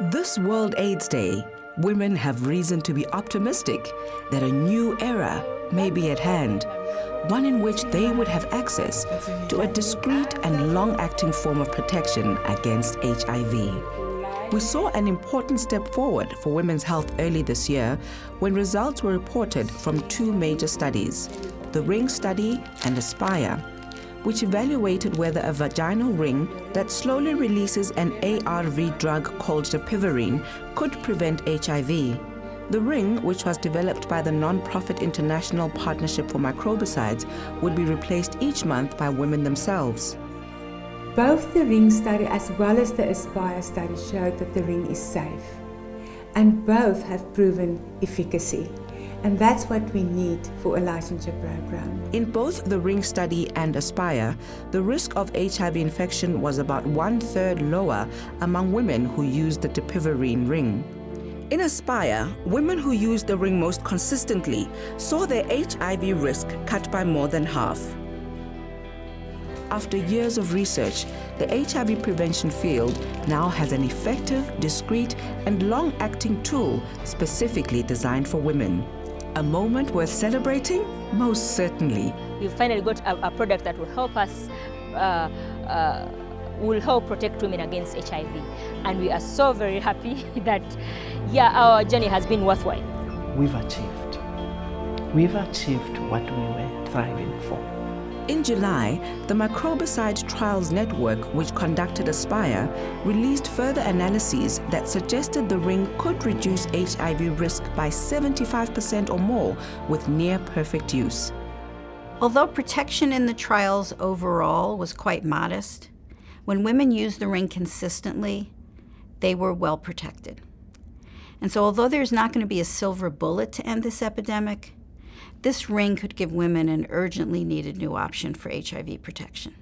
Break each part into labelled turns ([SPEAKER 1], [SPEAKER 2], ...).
[SPEAKER 1] This World AIDS Day, women have reason to be optimistic that a new era may be at hand, one in which they would have access to a discreet and long-acting form of protection against HIV. We saw an important step forward for women's health early this year when results were reported from two major studies, the RING study and ASPIRE, which evaluated whether a vaginal ring that slowly releases an ARV drug called dapivirine could prevent HIV. The ring, which was developed by the non-profit International Partnership for Microbicides, would be replaced each month by women themselves.
[SPEAKER 2] Both the ring study as well as the Aspire study showed that the ring is safe. And both have proven efficacy. And that's what we need for a licensure program.
[SPEAKER 1] In both the RING study and ASPIRE, the risk of HIV infection was about one third lower among women who used the dapivirine ring. In ASPIRE, women who used the ring most consistently saw their HIV risk cut by more than half. After years of research, the HIV prevention field now has an effective, discreet, and long-acting tool specifically designed for women. A moment worth celebrating? Most certainly.
[SPEAKER 3] We finally got a, a product that will help us, uh, uh, will help protect women against HIV. And we are so very happy that, yeah, our journey has been worthwhile.
[SPEAKER 4] We've achieved. We've achieved what we were striving for.
[SPEAKER 1] In July, the Microbicide Trials Network, which conducted ASPIRE, released further analyses that suggested the ring could reduce HIV risk by 75% or more with near perfect use.
[SPEAKER 5] Although protection in the trials overall was quite modest, when women used the ring consistently, they were well protected. And so although there's not going to be a silver bullet to end this epidemic, this ring could give women an urgently needed new option for HIV protection.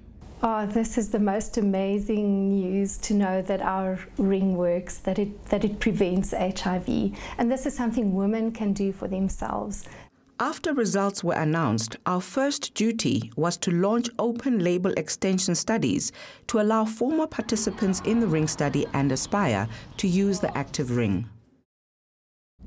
[SPEAKER 6] Oh, this is the most amazing news to know that our ring works, that it, that it prevents HIV. And this is something women can do for themselves.
[SPEAKER 1] After results were announced, our first duty was to launch open label extension studies to allow former participants in the ring study and Aspire to use the active ring.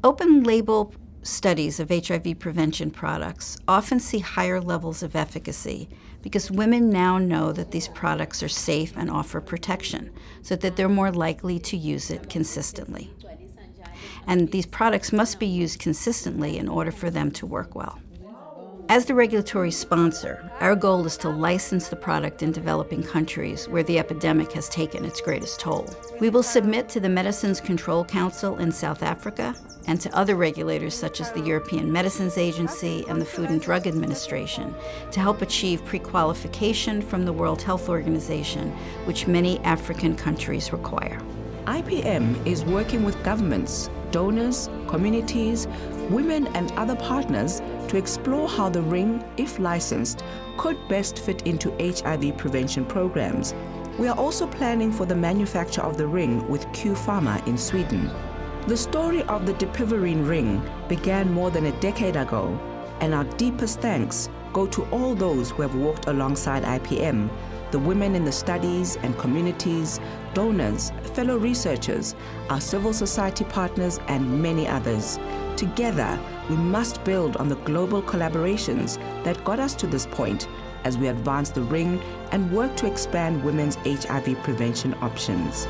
[SPEAKER 5] Open label studies of HIV prevention products often see higher levels of efficacy because women now know that these products are safe and offer protection, so that they're more likely to use it consistently. And these products must be used consistently in order for them to work well. As the regulatory sponsor, our goal is to license the product in developing countries where the epidemic has taken its greatest toll. We will submit to the Medicines Control Council in South Africa and to other regulators such as the European Medicines Agency and the Food and Drug Administration to help achieve pre-qualification from the World Health Organization, which many African countries require.
[SPEAKER 1] IPM is working with governments, donors, communities, women and other partners to explore how the ring, if licensed, could best fit into HIV prevention programs. We are also planning for the manufacture of the ring with QPharma in Sweden. The story of the dapivirine ring began more than a decade ago, and our deepest thanks go to all those who have walked alongside IPM the women in the studies and communities, donors, fellow researchers, our civil society partners, and many others. Together, we must build on the global collaborations that got us to this point as we advance the ring and work to expand women's HIV prevention options.